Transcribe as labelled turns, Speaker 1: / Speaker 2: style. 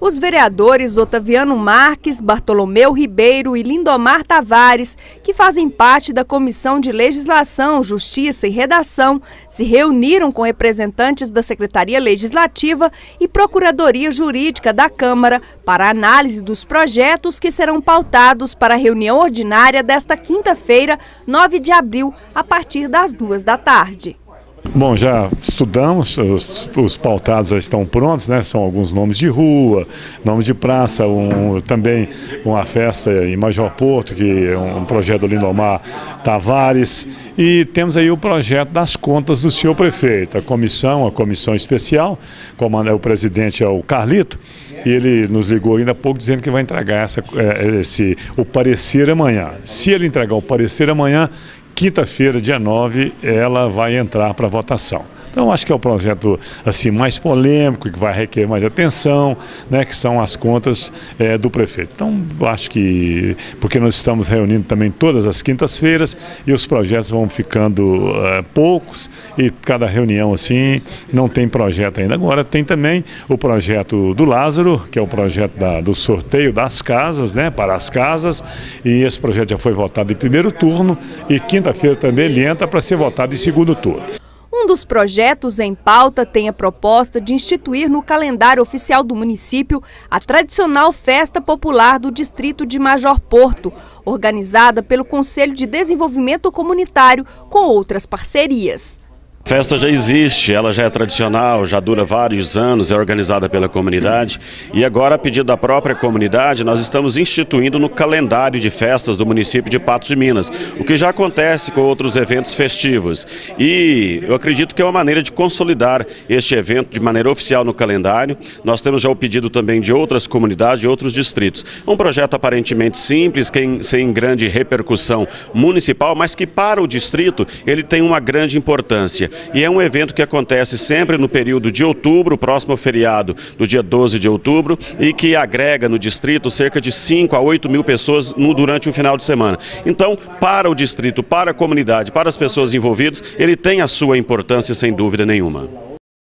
Speaker 1: Os vereadores Otaviano Marques, Bartolomeu Ribeiro e Lindomar Tavares, que fazem parte da Comissão de Legislação, Justiça e Redação, se reuniram com representantes da Secretaria Legislativa e Procuradoria Jurídica da Câmara para análise dos projetos que serão pautados para a reunião ordinária desta quinta-feira, 9 de abril, a partir das duas da tarde.
Speaker 2: Bom, já estudamos, os, os, pautados já estão prontos, né? São alguns nomes de rua, nomes de praça, um, também uma festa em Major Porto, que é um projeto do Lindomar Tavares. E temos aí o projeto das contas do senhor prefeito, a comissão, a comissão especial, como o presidente é o Carlito, e ele nos ligou ainda há pouco dizendo que vai entregar essa, é, esse, o parecer amanhã. Se ele entregar o parecer amanhã, quinta-feira, dia 9, ela vai entrar para votação. Então acho que é o projeto assim mais polêmico que vai requerer mais atenção, né, que são as contas é, do prefeito. Então acho que porque nós estamos reunindo também todas as quintas-feiras e os projetos vão ficando uh, poucos e cada reunião assim não tem projeto ainda. Agora tem também o projeto do Lázaro, que é o projeto da, do sorteio das casas, né, para as casas e esse projeto já foi votado em primeiro turno e quinta-feira também ele entra para ser votado em segundo turno.
Speaker 1: Dos projetos em pauta tem a proposta de instituir no calendário oficial do município a tradicional Festa Popular do Distrito de Major Porto, organizada pelo Conselho de Desenvolvimento Comunitário com outras parcerias.
Speaker 3: Festa já existe, ela já é tradicional, já dura vários anos, é organizada pela comunidade e agora, a pedido da própria comunidade, nós estamos instituindo no calendário de festas do município de Patos de Minas, o que já acontece com outros eventos festivos. E eu acredito que é uma maneira de consolidar este evento de maneira oficial no calendário. Nós temos já o pedido também de outras comunidades, de outros distritos. Um projeto aparentemente simples, sem grande repercussão municipal, mas que para o distrito ele tem uma grande importância e é um evento que acontece sempre no período de outubro, próximo feriado do dia 12 de outubro, e que agrega no distrito cerca de 5 a 8 mil pessoas no, durante o final de semana. Então, para o distrito, para a comunidade, para as pessoas envolvidas, ele tem a sua importância sem dúvida nenhuma.